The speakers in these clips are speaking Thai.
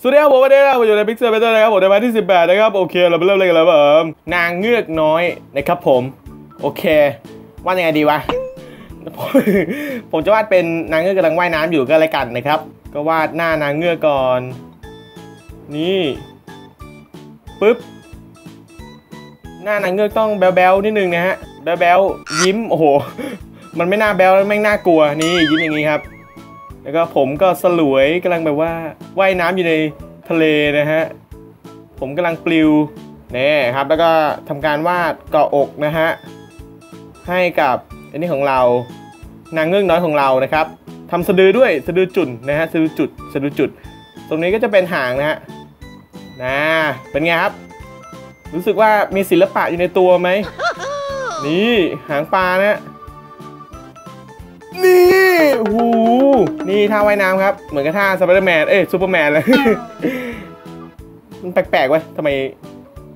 สวัสดีครับผมวันนี้นะผมอยู่ใน Pixel Painter นะครับผมในวันที่ 18 นะครับ โอเค เราไปเริ่มเลยกันแล้วผมนางเงือกน้อยนะครับผม โอเควาดยังไงดีวะ ผมจะวาดเป็นนางเงือกกำลังว่ายน้ำอยู่ก็แล้วกันนะครับ ก็วาดหน้านางเงือกก่อน นี่ปึ๊บหน้านางเงือกต้องแบ๊วๆนิดนึงนะฮะแบ๊วๆยิ้มโอ้โห มันไม่น่าแบ๊วแล้วแม่งน่ากลัวนี่ยิ้มอย่างนี้ครับ แล้วก็ผมก็สลวยกำลังแบบว่าว่ายน้ำอยู่ในทะเลนะฮะ ผมกำลังปลิวนี่ครับ แล้วก็ทำการวาดเกาะอกนะฮะ ให้กับอันนี้ของเรานางเงือกน้อยของเรานะครับทำสะดือด้วยสะดือจุดนะฮะสะดือจุดสะดือจุด ตรงนี้ก็จะเป็นหางนะฮะนะเป็นไงครับ รู้สึกว่ามีศิลปะอยู่ในตัวไหมนี่หางปลานะนี่โอ้โห นี่ท่าว่ายน้ำครับ เหมือนกับท่าสไปเดอร์แมน เอ้ยซูเปอร์แมนเลย มันแปลกๆเว้ยทำไม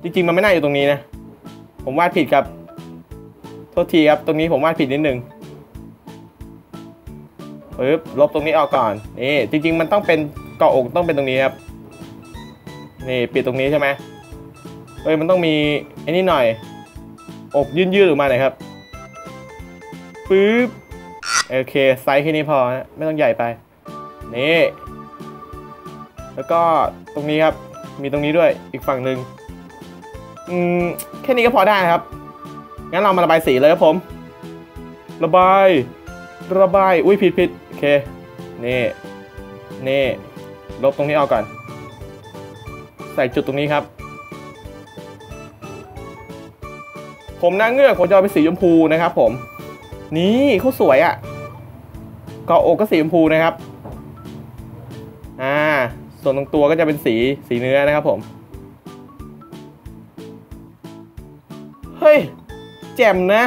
จริง ๆ มันไม่น่าอยู่ตรงนี้นะ ผมวาดผิดครับ โทษทีครับ ตรงนี้ผมวาดผิดนิดนึงปึ๊บ ลบตรงนี้ออกก่อน นี่ จริง ๆ มันต้องเป็นเกาะอกต้องเป็นตรงนี้ครับ นี่ปิดตรงนี้ใช่ไหมเอ้ย มันต้องมีไอ้นี่หน่อย อกยืดๆออกมาหน่อยครับปึ๊บ โอเค ไซส์แค่นี้พอนะไม่ต้องใหญ่ไป นี่ แล้วก็ตรงนี้ครับ มีตรงนี้ด้วยอีกฝั่งหนึ่งอืม แค่นี้ก็พอได้ครับ งั้นเรามาระบายสีเลยครับผม ระบาย ระบาย อุ้ยผิดผิดโอเค นี่ นี่ ลบตรงนี้ออกก่อน ใส่จุดตรงนี้ครับผมนางเงือกผมจะเอาเป็นสีชมพูนะครับผม นี่เขาสวยอะ่ะ เกาะอกก็สีชมพูนะครับอ่าส่วนตรงตัวก็จะเป็นสีสีเนื้อนะครับผมเฮ้ยแจ่มนะ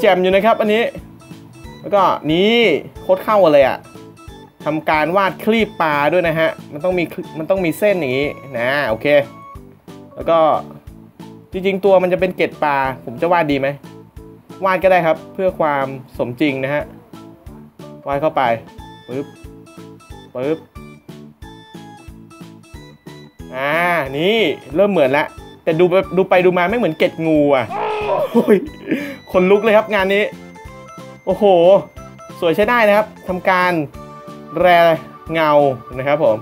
แจ่มอยู่นะครับอันนี้ แล้วก็นี่โคตรเข้ากันเลยอะ่ะทำการวาดคลีปปลาด้วยนะฮะ มันต้องมีมันต้องมีเส้นอย่างนี้นะโอเค แล้วก็จริงๆ ตัวมันจะเป็นเกล็ดปลา ผมจะวาดดีไหมวาดก็ได้ครับเพื่อความสมจริงนะฮะ วาดเข้าไปปึ๊บปึ๊บอ่านี่เริ่มเหมือนละแต่ดูไปดูไปดูมาไม่เหมือนเกล็ดงูอะโอ้ยคนลุกเลยครับงานนี้ โอ้โห สวยใช้ได้นะครับทำการแรเงานะครับผม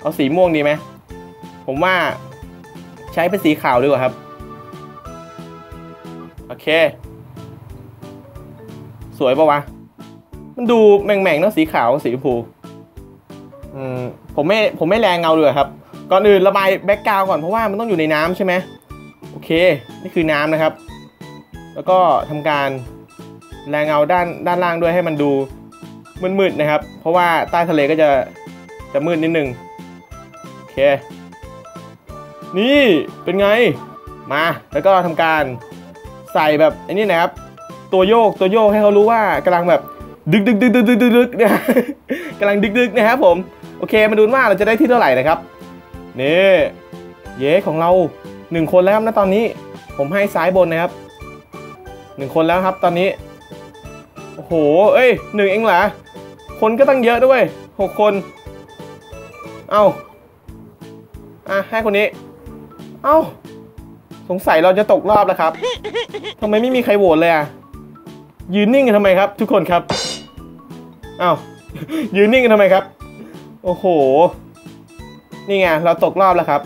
เอาสีม่วงดีไหมผมว่าใช้เป็นสีขาวดีกว่าครับ โอเค สวยปะวะ มันดูแหม่งๆเนอะสีขาวสีชมพูอืมผมไม่ผมไม่แรงเงาเลยครับ ก่อนอื่นระบาย background ก่อนเพราะว่ามันต้องอยู่ในน้ำใช่ไหมโอเค นี่คือน้ำนะครับ แล้วก็ทำการแรเงาด้านด้านล่างด้วยให้มันดูมืดๆนะครับ เพราะว่าใต้ทะเลก็จะจะมืดนิดนึงโอเค นี่เป็นไงมาแล้วก็ทำการใส่แบบไอ้นี่นะครับ ตัวโยกตัวโยกให้เขารู้ว่ากำลังแบบ ดึกดึกดึกดึกดึกดึกดึกนะกำลังดึกดึกนะครับผม โอเค มาดูว่าเราจะได้ที่เท่าไหร่นะครับ นี่เย้ของเราหนึ่งคนแล้วครับนะตอนนี้ ผมให้ซ้ายบนนะครับหนึ่งคนแล้วครับตอนนี้ โอ้โห เอ้ยหนึ่งเองเหรอ คนก็ตั้งเยอะด้วยหกคน เอ้า อะ ให้คนนี้ เอ้า สงสัยเราจะตกรอบแล้วครับทำไมไม่มีใครโหวตเลยอะยืนนิ่งทำไมครับ ทุกคนครับ อ้ายืนนิ่งกันทำไมครับ โอ้โห นี่ไง เราตกรอบแล้วครับ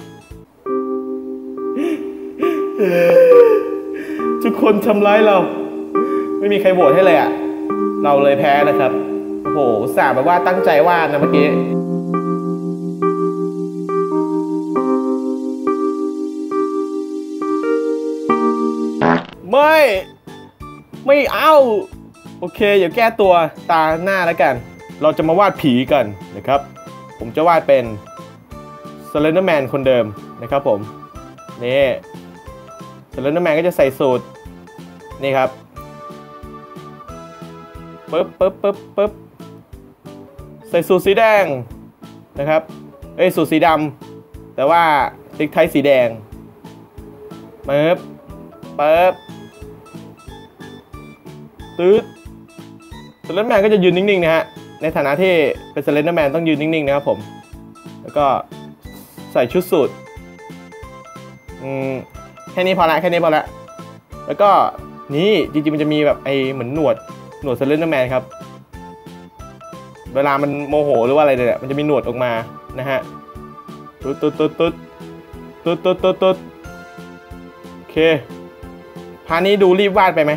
ทุกคนทำร้ายเรา ไม่มีใครโหวตให้เลยอะ เราเลยแพ้นะครับ โอ้โหสาแบบว่าตั้งใจวาดนะเมื่อกี้ไม่ ไม่เอา โอเค เดี๋ยวแก้ตัวตาหน้าแล้วกัน เราจะมาวาดผีกันนะครับ ผมจะวาดเป็น s เลนเดอร์แมนคนเดิมนะครับผม นี่ Slender Man ก็จะใส่สูท นี่ครับปึ๊บปึ๊บปึ๊บปึ๊บใส่สูทสีแดงนะครับ เอ้ยสูทสีดำแต่ว่าเนกไทสีแดงปึ๊บปึ๊บตืด เลนแมนก็จะยืนนิ่งๆนะฮะ ในฐานะที่เป็น Slender Man ต้องยืนนิ่งๆนะครับผม แล้วก็ใส่ชุดสูทอืมแค่นี้พอละแค่นี้พอละแล้วก็นี่จริงๆมันจะมีแบบไอ้เหมือนหนวดหนวด Slender Man ครับ เวลามันโมโหหรือว่าอะไรเนี่ยมันจะมีหนวดออกมานะฮะตุ๊ดตุ๊ดตุ๊ดตุ๊ดตุ๊ดตุ๊ดตุ๊ดตุ๊ดโอเคภาพนี้ดูรีบวาดไปไหม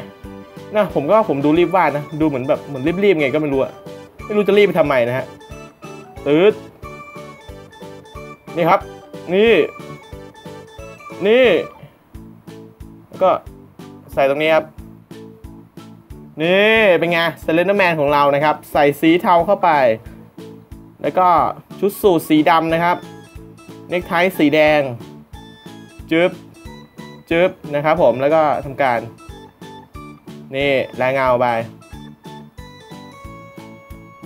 นะผมก็ผมดูรีบวาดนะ ดูเหมือนแบบเหมือนรีบๆไงก็ไม่รู้อะไม่รู้จะรีบไปทำไมนะฮะตืดนี่ครับ นี่ นี่ก็ใส่ตรงนี้ครับ นี่เป็นไง Slender Man ของเรานะครับ ใส่สีเทาเข้าไป แล้วก็ชุดสูทสีดำนะครับ เนคไทสีแดง จึ๊บ จึ๊บนะครับผมแล้วก็ทำการ นี่แรงเงาไป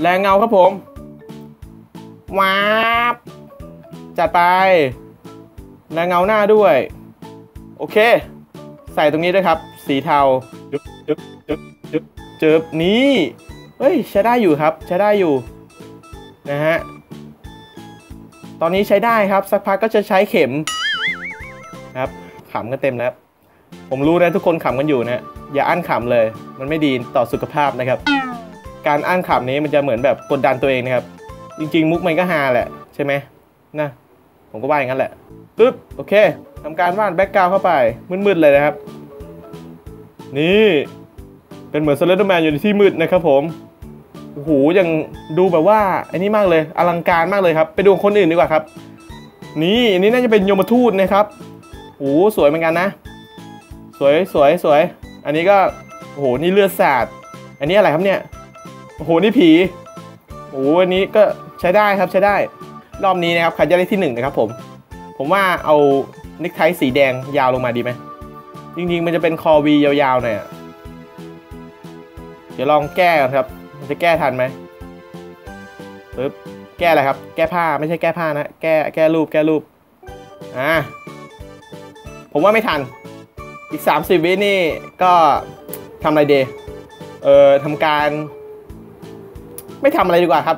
แรงเงาครับผมว้าบจัดไป แรงเงาหน้าด้วย โอเค ใส่ตรงนี้ด้วยครับ สีเทาจึ๊บจึ๊บจึ๊บจึ๊บจึ๊บนี่เฮ้ย ใช้ได้อยู่ครับ ใช้ได้อยู่ นะฮะ ตอนนี้ใช้ได้ครับ สักพักก็จะใช้เข็ม ครับขำกันเต็มแล้ว ผมรู้นะทุกคนขำกันอยู่นะ อย่าอั้นขำเลย มันไม่ดีต่อสุขภาพนะครับ การอั้นขำนี้มันจะเหมือนแบบกดดันตัวเองนะครับ จริง ๆ มุกมันก็ฮาแหละ ใช่ไหมนะ ผมก็ว่าอย่างนั้นแหละปึ๊บโอเคทำการวาดแบ็กกราวเข้าไปมืดๆเลยนะครับ นี่เป็นเหมือน Slender Man อยู่ในที่มืดนะครับผมโอ้โหยังดูแบบว่าอันนี้มากเลยอลังการมากเลยครับ ไปดูคนอื่นดีกว่าครับ นี่อันนี้น่าจะเป็นยมทูตนะครับโอ้โหสวยเหมือนกันนะ สวยสวยสวย อันนี้ก็โอ้โหนี่เลือดสาด อันนี้อะไรครับเนี่ยโอ้โหนี่ผีโอ้โหอันนี้ก็ใช้ได้ครับใช้ได้ รอบนี้นะครับใครจะได้ที่หนึ่งนะครับผม ผมว่าเอานิกไทสีแดงยาวลงมาดีไหมจริงๆมันจะเป็นคอวียาวๆหน่อยเดี๋ยวลองแก้กันครับจะแก้ทันไหมปึ๊บแก้อะไรครับ แก้ผ้าไม่ใช่แก้ผ้านะ แก้แก้รูปแก้รูปอ่าผมว่าไม่ทัน อีก 30 วินี่ก็ทำอะไรเดเอ่อทำการ ไม่ทำอะไรดีกว่าครับ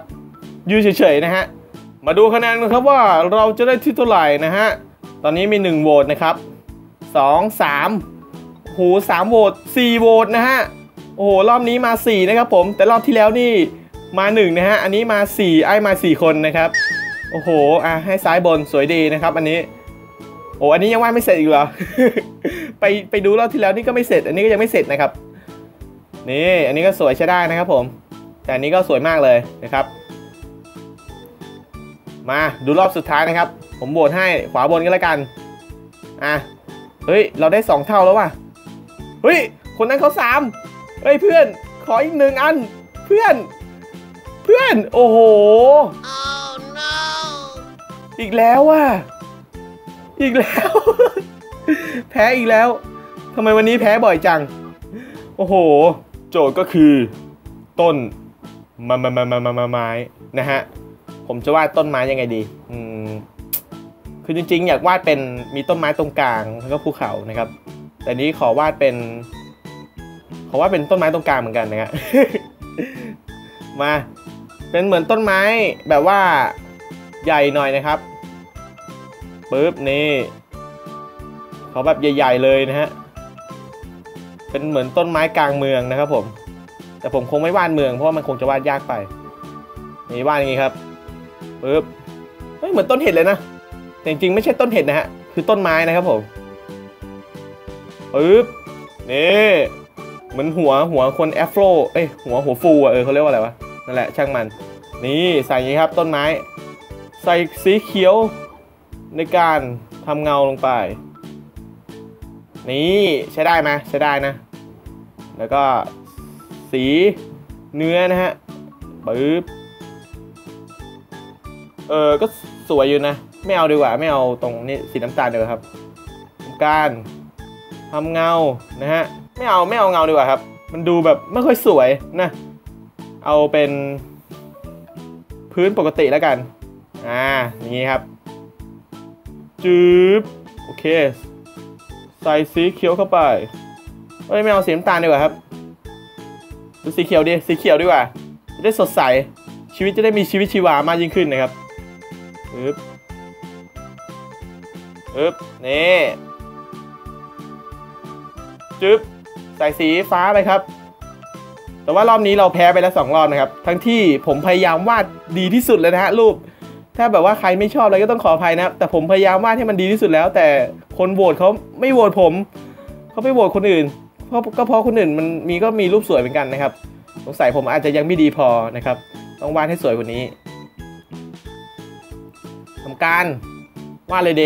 ยืนเฉยๆนะฮะ มาดูคะแนนกันครับว่าเราจะได้ที่เท่าไหร่นะฮะ ตอนนี้มี 1 โหวตนะครับ 2 3โห3โหวต 4 โหวตนะฮะ โอ้โห รอบนี้มา 4 นะครับผม แต่รอบที่แล้วนี่มา 1 นะฮะ อันนี้มา 4 ไอ้มา 4 คนนะครับ โอ้โห อะ ให้ซ้ายบนสวยดีนะครับ อันนี้ โอ้อันนี้ยังวาดไม่เสร็จอีกเหรอ ไปไปดูรอบที่แล้วนี่ก็ไม่เสร็จ อันนี้ก็ยังไม่เสร็จนะครับ นี่อันนี้ก็สวยใช้ได้นะครับผม แต่อันนี้ก็สวยมากเลยนะครับ มาดูรอบสุดท้ายนะครับ ผมโหวตให้ขวาบนก็แล้วกัน อะ เฮ้ย เราได้ 2 เท่าแล้วว่ะ เฮ้ย คนนั้นเขาสามเฮ้ยเพื่อน ขออีกหนึ่งอัน เพื่อน เพื่อน โอ้โห Oh no! อีกแล้วว่ะ อีกแล้ว แพ้อีกแล้วทำไมวันนี้แพ้บ่อยจัง โอ้โห โจทย์ก็คือ ต้นมามามามามามาไม้นะฮะ ผมจะวาดต้นไม้ยังไงดีอืมคือจริงๆ อยากวาดเป็นมีต้นไม้ตรงกลางแล้วก็ภูเขานะครับ แต่นี้ขอวาดเป็น ขอวาดเป็นต้นไม้ตรงกลางเหมือนกันนะฮะมาเป็นเหมือนต้นไม้แบบว่าใหญ่หน่อยนะครับปึ๊บนี่ อแบบใหญ่ๆเลยนะฮะ เป็นเหมือนต้นไม้กลางเมืองนะครับผม แต่ผมคงไม่วาดเมืองเพราะว่ามันคงจะวาดยากไป นี่วาดอย่างนี้ครับปึ๊บเฮ้ยเหมือนต้นเห็ดเลยนะ แต่จริงๆไม่ใช่ต้นเห็ดนะฮะ คือต้นไม้นะครับผมปึ๊บ นี่เหมือนหัวหัวคนแอฟโรเอ้ยหัวหัวฟูอะเออเขาเรียกว่าอะไรวะ นั่นแหละช่างมัน นี่ใส่อย่างนี้ครับต้นไม้ ใส่สีเขียวในการทำเงาลงไป นี่ใช้ได้ไหมใช้ได้นะ แล้วก็สีเนื้อนะฮะปึ๊บเออก็สวยอยู่นะ ไม่เอาดีกว่า ไม่เอาตรงนี้สีน้ำตาลเดียวครับการทำเงานะฮะไม่เอาไม่เอาเงาดีกว่าครับ มันดูแบบไม่ค่อยสวยนะ เอาเป็นพื้นปกติแล้วกัน อ่า อย่างนี้ครับจืบโอเค ใส่สีเขียวเข้าไปเอ้ยไม่เอาสีน้ำตาลดีกว่าครับดูสีเขียวดิสีเขียวดีกว่าจะได้สดใสชีวิตจะได้มีชีวิตชีวามากยิ่งขึ้นนะครับอึบอึบนี่จึ๊บใส่สีฟ้าไปครับ แต่ว่ารอบนี้เราแพ้ไปแล้วสองรอบนะครับ ทั้งที่ผมพยายามวาดดีที่สุดเลยนะฮะรูป ถ้าแบบว่าใครไม่ชอบอะไรก็ต้องขออภัยนะครับแต่ผมพยายามวาดให้มันดีที่สุดแล้ว แต่คนโหวตเขาไม่โหวตผมเขาไปโหวตคนอื่น เพราะก็เพราะคนอื่นมันมีก็มีรูปสวยเหมือนกันนะครับสงสัยผมอาจจะยังไม่ดีพอนะครับ ต้องวาดให้สวยกว่านี้ทำการวาดเลยเด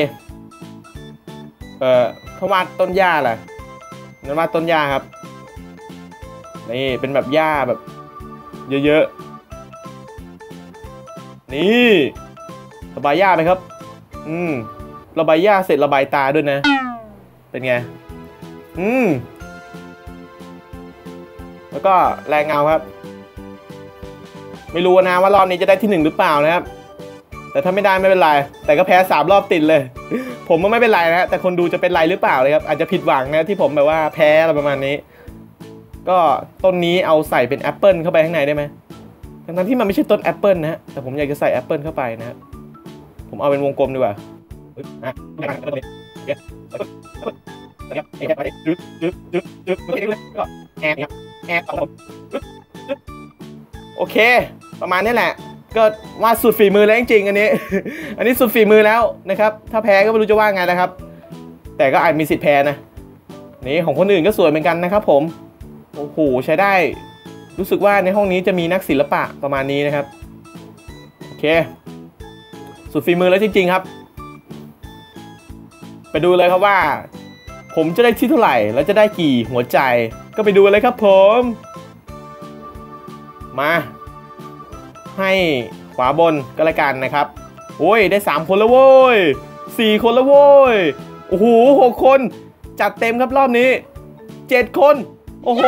เอ่อเขาวาดต้นหญ้าแหละนั่นวาดต้นหญ้าครับนี่เป็นแบบหญ้าแบบ เยอะๆ นี่ ระบายหญ้าไปครับ อืม ระบายหญ้าเสร็จระบายตาด้วยนะ เป็นไง อืม แล้วก็แรงเงาครับ ไม่รู้นะว่ารอบนี้จะได้ที่หนึ่งหรือเปล่านะครับ แต่ถ้าไม่ได้ไม่เป็นไร แต่ก็แพ้สามรอบติดเลย ผมก็ไม่เป็นไรนะฮะ แต่คนดูจะเป็นไรหรือเปล่าเลยครับ อาจจะผิดหวังนะที่ผมแบบว่าแพ้อะไรประมาณนี้ ก็ต้นนี้เอาใส่เป็นแอปเปิลเข้าไปข้างในได้ไหมทั้งที่มันไม่ใช่ต้นแอปเปิลนะฮะ แต่ผมอยากจะใส่แอปเปิลเข้าไปนะครับ ผมเอาเป็นวงกลมดีกว่าโอเคเลยก็แอบครับแอบเอาผมจึ๊บจึ๊บโอเค ประมาณนี้แหละ ก็วาดสุดฝีมือแล้วจริงๆอันนี้ อันนี้สุดฝีมือแล้วนะครับ ถ้าแพ้ก็ไม่รู้จะว่าไงนะครับ แต่ก็อาจมีสิทธิ์แพ้นะ นี่ของคนอื่นก็สวยเหมือนกันนะครับผม โอ้โหใช้ได้ รู้สึกว่าในห้องนี้จะมีนักศิลปะประมาณนี้นะครับ โอเค สุดฝีมือแล้วจริง ๆ ครับ ไปดูเลยครับว่า ผมจะได้ที่เท่าไหร่แล้วจะได้กี่หัวใจ ก็ไปดูเลยครับผม มา ให้ขวาบนก็แล้วกันนะครับ โอ้ยได้ 3 คนแล้วโว้ย4 คนแล้วโว้ยโอ้โหหกคน จัดเต็มครับรอบนี้ 7 คน โอ้โห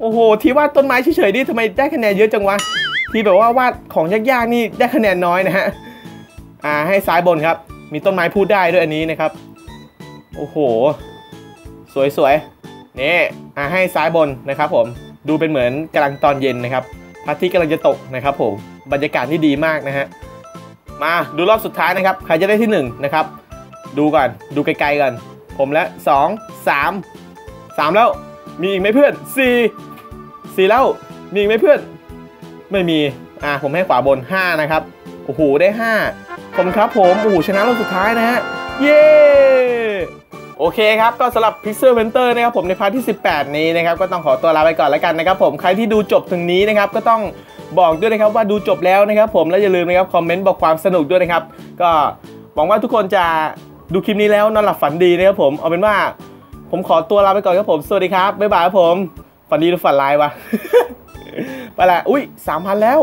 โอ้โห ที่วาดต้นไม้เฉยๆนี่ทำไมได้คะแนนเยอะจังวะที่แบบว่าวาดของยากๆนี่ได้คะแนนน้อยนะฮะ อ่าให้ซ้ายบนครับ มีต้นไม้พูดได้ด้วยอันนี้นะครับ โอ้โห สวยสวๆนี่อ่าให้ซ้ายบนนะครับ ผมดูเป็นเหมือนกำลังตอนเย็นนะครับพระอาทิตย์กำลังจะตกนะครับ ผมบรรยากาศที่ดีมากนะฮะมาดูรอบสุดท้ายนะครับใครจะได้ที่1นะครับดูก่อนดูไกลๆก่อนผมแล้ะ2 3 3 แล้วมีอีกไหมเพื่อน 4 4 แล้วมีอีกไหมเพื่อน ไม่มีอ่าผมให้ขวาบน 5 นะครับ โอ้โห ได้ 5 ผมครับผมโอ้ชนะรอบสุดท้ายนะฮะ เย้โอเคครับ ก็สำหรับ Pixel Painter นะครับผมใน part ที่ 18 นี้นะครับ ก็ต้องขอตัวลาไปก่อนแล้วกันนะครับผมใครที่ดูจบถึงนี้นะครับ ก็ต้องบอกด้วยนะครับว่าดูจบแล้วนะครับผมและอย่าลืมนะครับคอมเมนต์บอกความสนุกด้วยนะครับ ก็หวังว่าทุกคนจะดูคลิปนี้แล้วนอนหลับฝันดีนะครับผมเอาเป็นว่าผมขอตัวลาไปก่อนครับผมสวัสดีครับบ๊ายบายครับผมฝันดีหรือฝันร้ายวะไปละอุ้ยสามพันแล้ว